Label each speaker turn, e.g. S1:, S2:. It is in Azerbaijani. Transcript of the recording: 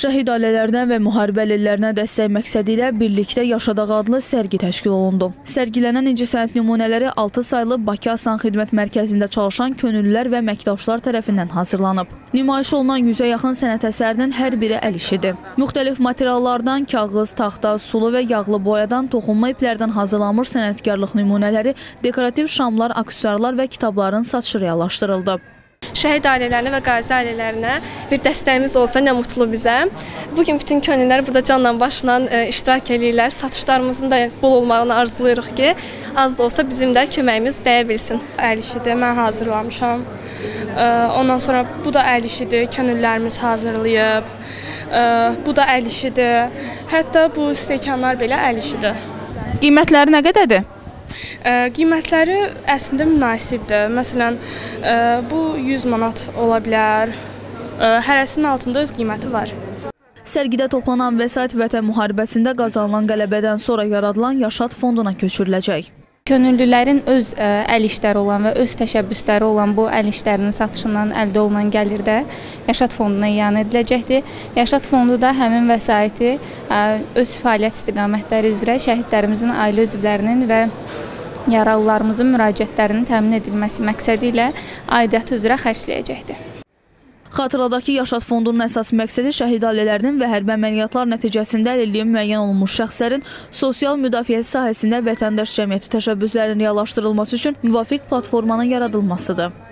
S1: Şəhid ailələrinə və müharibə əlillərinə dəstək məqsədi ilə birlikdə Yaşadaq adlı sərgi təşkil olundu. Sərgilənən incəsənət nümunələri 6 saylı Bakı Asan Xidmət Mərkəzində çalışan könüllülər və əməkdaşlar tərəfindən hazırlanıb. Nümayiş olunan 100-ə yaxın sənət əsərinin hər biri əl işidir. Müxtəlif materiallardan kağız, taxta, sulu və yağlı boyadan, toxunma iplərdən hazırlanmış sənətkarlıq nümunələri, dekorativ şamlar, aksesuarlar və kitabların satışı reallaşdırıldı.
S2: Şəhid ailələrinə və qazi ailələrinə bir dəstəyimiz olsa nə mutlu bizə. Bu gün bütün könüllülər burada canla başla e, iştirak eləyirlər. Satışlarımızın da bol olmağını arzulayırıq ki, az da olsa bizim də köməyimiz dəyə bilsin.
S3: Əl işidir, mən hazırlamışam. E, Ondan sonra bu da əl işidir, könüllərimiz hazırlayıb. E, Bu da əl işidir. Hətta bu stəkanlar belə əl işidir.
S1: Qiymətləri nə qədərdir?
S3: Qiymətləri əslində münasibdir. Məsələn, bu 100 manat ola bilər. Hərəsinin altında öz qiyməti var.
S1: Sərgidə toplanan vəsait vətən müharibəsində qazanılan qələbədən sonra yaradılan Yaşad fonduna köçürüləcək.
S4: Könüllülərin öz ə, əl işləri olan və öz təşəbbüsləri olan bu əl işlərinin satışından əldə olunan gəlir də Yaşad fonduna iyanə ediləcəkdir. Yaşad fondu da həmin vəsaiti ə, öz fəaliyyət istiqamətləri üzrə şəhidlərimizin ailə üzvlərinin və yaralılarımızın müraciətlərinin təmin edilməsi məqsədi ilə aidiyyatı üzrə xərcləyəcəkdir.
S1: Xatırladaq ki, Yaşad fondunun əsas məqsədi şəhid ailələrinin və hərbi əməliyyatlar nəticəsində əlilliyi müəyyən olunmuş şəxslərin sosial müdafiəsi sahəsində vətəndaş cəmiyyəti təşəbbüslərinin reallaşdırılması üçün müvafiq platformanın yaradılmasıdır.